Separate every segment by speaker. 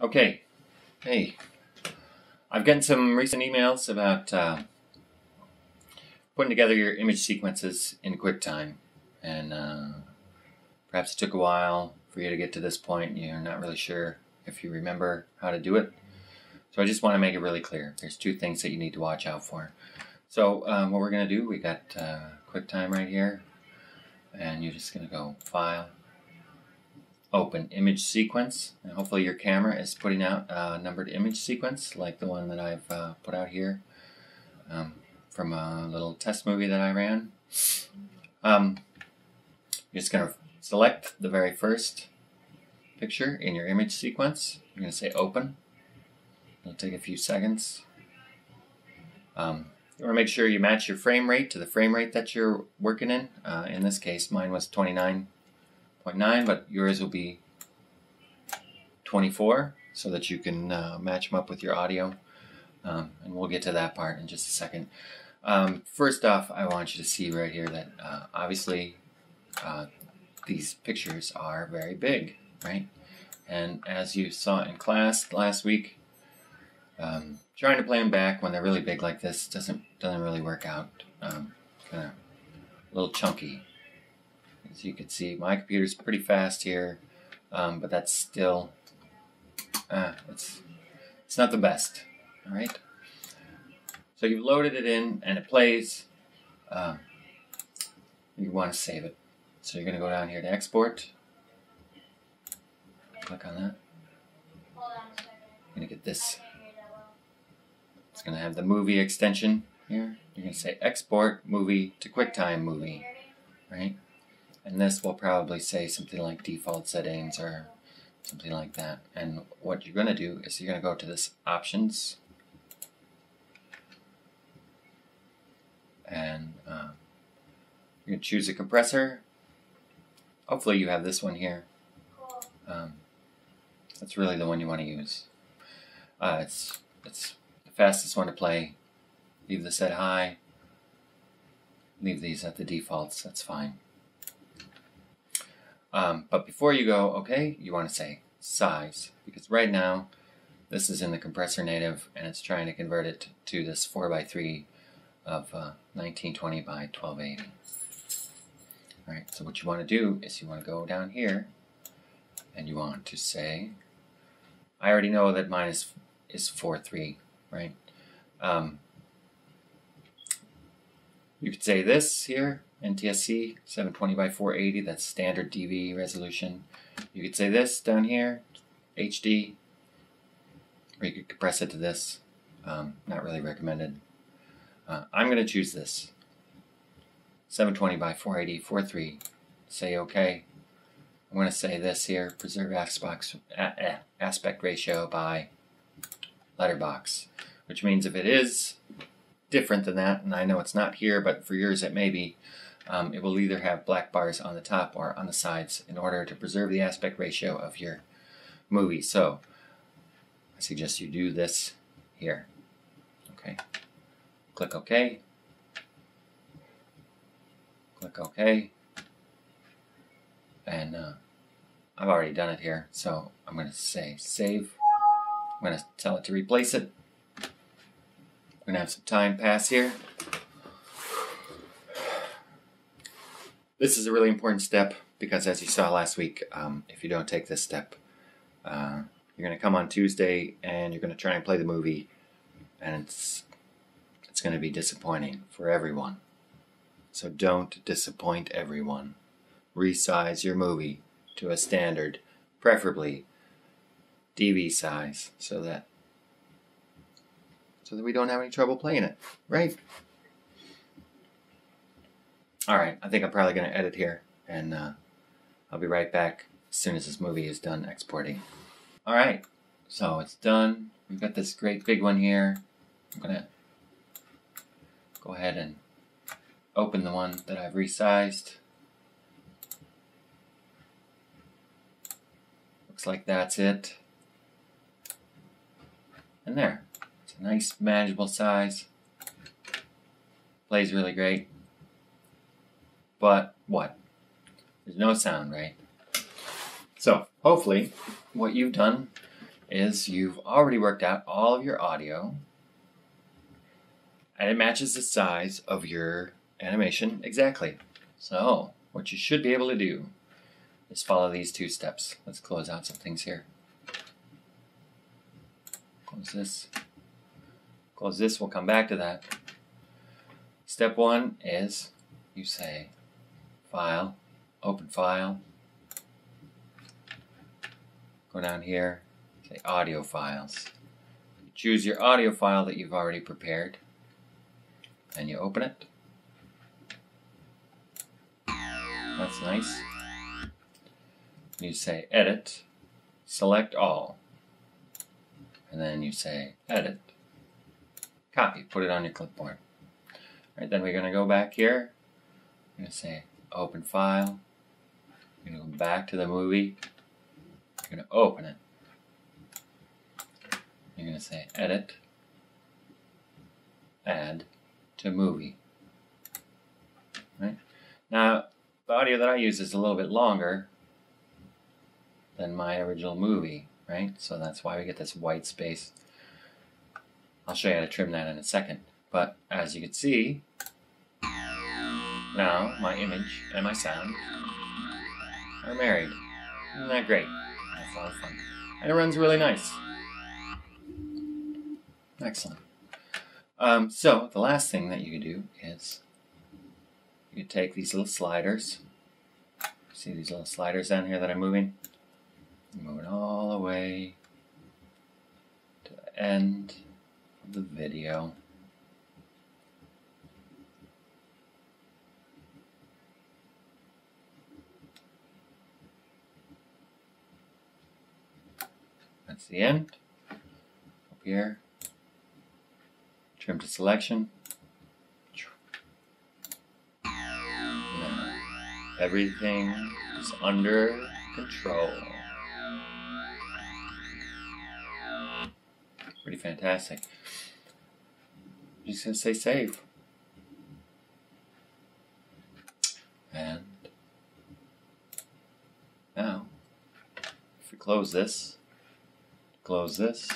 Speaker 1: Okay. Hey. I've gotten some recent emails about uh, putting together your image sequences in QuickTime. And uh, perhaps it took a while for you to get to this point. You're not really sure if you remember how to do it. So I just want to make it really clear. There's two things that you need to watch out for. So um, what we're going to do, we got uh, QuickTime right here. And you're just going to go File, open image sequence and hopefully your camera is putting out a numbered image sequence like the one that I've uh, put out here um, from a little test movie that I ran. Um, you're just going to select the very first picture in your image sequence. You're going to say open. It'll take a few seconds. Um, you want to make sure you match your frame rate to the frame rate that you're working in. Uh, in this case, mine was 29 0.9, but yours will be 24 so that you can uh, match them up with your audio. Um, and we'll get to that part in just a second. Um, first off, I want you to see right here that uh, obviously uh, these pictures are very big, right? And as you saw in class last week, um, trying to play them back when they're really big like this doesn't doesn't really work out. Um, kind of a little chunky, as you can see, my computer's pretty fast here, um, but that's still, uh, it's, it's not the best, all right? So you've loaded it in and it plays. Uh, you want to save it. So you're going to go down here to export. Click on that. You're going to get this. It's going to have the movie extension here. You're going to say export movie to QuickTime movie, right? And this will probably say something like default settings or something like that. And what you're going to do is you're going to go to this options. And uh, you're going to choose a compressor. Hopefully you have this one here. Um, that's really the one you want to use. Uh, it's, it's the fastest one to play. Leave this at high. Leave these at the defaults. That's fine. Um, but before you go, okay, you want to say size, because right now this is in the compressor native and it's trying to convert it to this 4x3 of uh, 1920 by 1280. Alright, so what you want to do is you want to go down here and you want to say, I already know that mine is, is 4.3, right? Um, you could say this here, NTSC 720 by 480, that's standard DV resolution. You could say this down here, HD, or you could compress it to this. Um, not really recommended. Uh, I'm going to choose this 720 by 480, 43. Say OK. I'm going to say this here, preserve aspect, aspect ratio by letterbox, which means if it is different than that, and I know it's not here, but for yours it may be, um, it will either have black bars on the top or on the sides in order to preserve the aspect ratio of your movie. So I suggest you do this here. Okay. Click OK. Click OK. And uh, I've already done it here, so I'm going to say save. I'm going to tell it to replace it. We're going to have some time pass here. This is a really important step because, as you saw last week, um, if you don't take this step, uh, you're going to come on Tuesday and you're going to try and play the movie, and it's it's going to be disappointing for everyone. So don't disappoint everyone. Resize your movie to a standard, preferably DV size, so that so that we don't have any trouble playing it, right? All right, I think I'm probably going to edit here, and uh, I'll be right back as soon as this movie is done exporting. All right, so it's done. We've got this great big one here. I'm going to go ahead and open the one that I've resized. Looks like that's it. And there. It's a nice, manageable size. Plays really great. But what? There's no sound, right? So, hopefully, what you've done is you've already worked out all of your audio and it matches the size of your animation exactly. So, what you should be able to do is follow these two steps. Let's close out some things here. Close this. Close this, we'll come back to that. Step one is you say File, Open File, go down here, say Audio Files. Choose your audio file that you've already prepared and you open it. That's nice. You say Edit, select all, and then you say Edit, copy, put it on your clipboard. All right, then we're going to go back here. We're going to say Open File. You're going to go back to the movie. You're going to open it. You're going to say Edit, Add, to movie. Right? Now, the audio that I use is a little bit longer than my original movie, right? So that's why we get this white space. I'll show you how to trim that in a second. But as you can see, now my image and my sound are married. Isn't that great? That's a lot of fun. And it runs really nice. Excellent. Um, so the last thing that you can do is you could take these little sliders. See these little sliders down here that I'm moving? I'm moving all the way to the end of the video. That's the end. Up here. Trim to selection. Everything is under control. Pretty fantastic. just gonna say save. And now, if we close this, close this,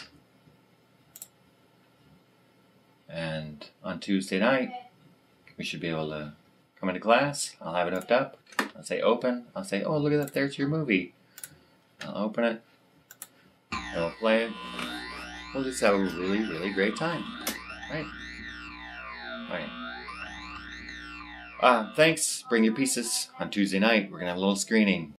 Speaker 1: and on Tuesday night, we should be able to come into class. I'll have it hooked up. I'll say open. I'll say, oh, look at that. There's your movie. I'll open it. I'll play it. We'll just have a really, really great time. Right? Right. Uh, thanks. Bring your pieces on Tuesday night. We're going to have a little screening.